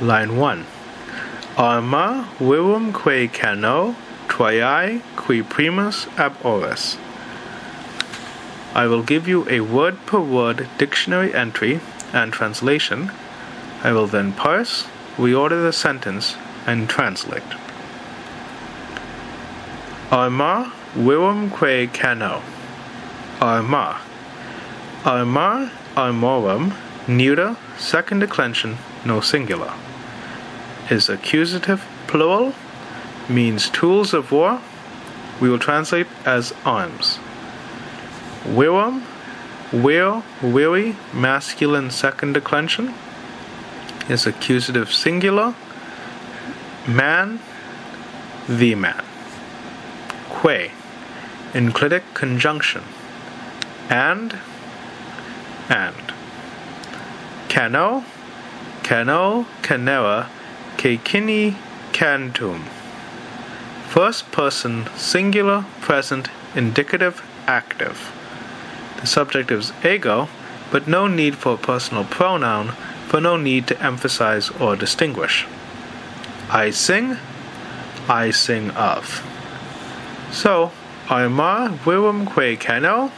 Line 1. Arma virumque cano, Troiae qui primus ab oris. I will give you a word per word dictionary entry and translation. I will then parse, reorder the sentence, and translate. Arma virumque cano. Arma. Arma armorum, neuter, second declension, no singular. Is accusative plural, means tools of war. We will translate as arms. Virum, vir, viri, masculine second declension, is accusative singular, man, the man. Que, enclitic conjunction, and, and. Cano, cano, canere, cecini, cantum. First person, singular, present, indicative, active. The subject is ego, but no need for a personal pronoun, for no need to emphasize or distinguish. I sing, I sing of. So, arma virumque cano,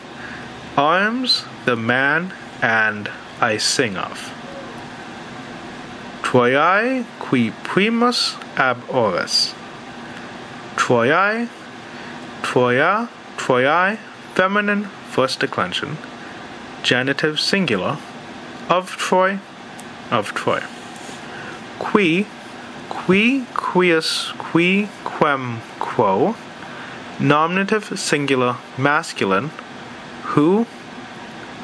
arms, the man, and I sing of. Troiae qui primus ab oris. Troiae, Troia, Troiae, feminine first declension, genitive singular, of Troy, of Troy. Qui, qui, cuius, qui, quem, quo, nominative singular masculine, who,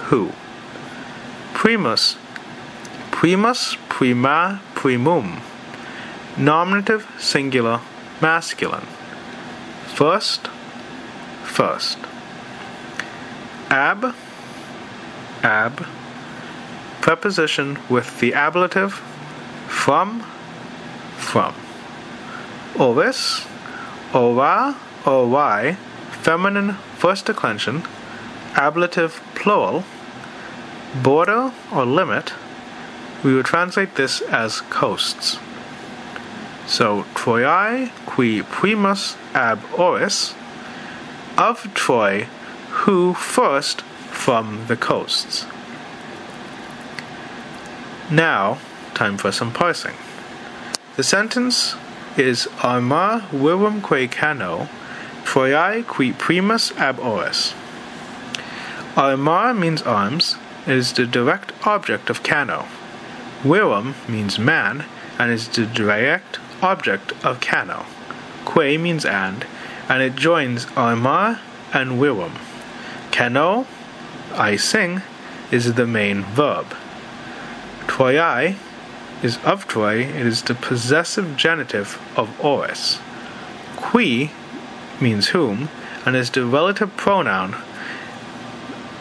who. Primus, primus, prima, primum. Nominative singular masculine. First, first. Ab, ab. Preposition with the ablative from, from. Oris, ora, ovi. Feminine first declension. Ablative plural border or limit, we would translate this as coasts. So, Troiae qui primus ab oris, of Troy, who first from the coasts. Now, time for some parsing. The sentence is Arma virumque cano, Troiae qui primus ab oris. Arma means arms, it is the direct object of cano. Virum means man, and is the direct object of cano. Que means and, and it joins arma and virum. Cano, I sing, is the main verb. Troiae is of Troy, it is the possessive genitive of oris. Qui means whom, and is the relative pronoun,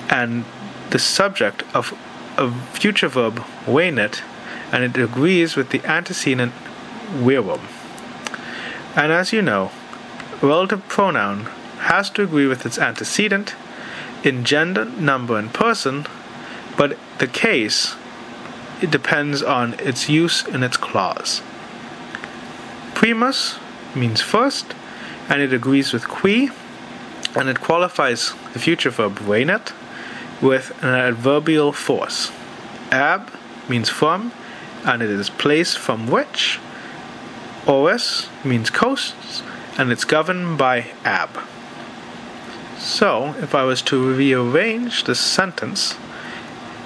and the subject of a future verb venit, and it agrees with the antecedent virum. And as you know, relative pronoun has to agree with its antecedent in gender, number, and person, but the case it depends on its use in its clause. Primus means first, and it agrees with qui, and it qualifies the future verb venit with an adverbial force. Ab means from, and it is place from which. Oris means coasts, and it's governed by ab. So, if I was to rearrange this sentence,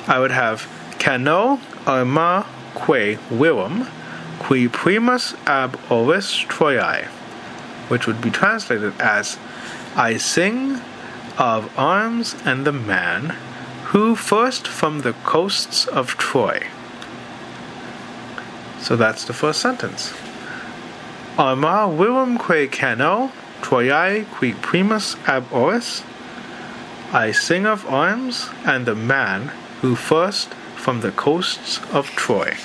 I would have cano arma que virum, qui primus ab oris Troiae, which would be translated as I sing of arms and the man who first from the coasts of Troy. So that's the first sentence. Arma virumque cano, Troiae qui primus ab oris. I sing of arms and the man who first from the coasts of Troy.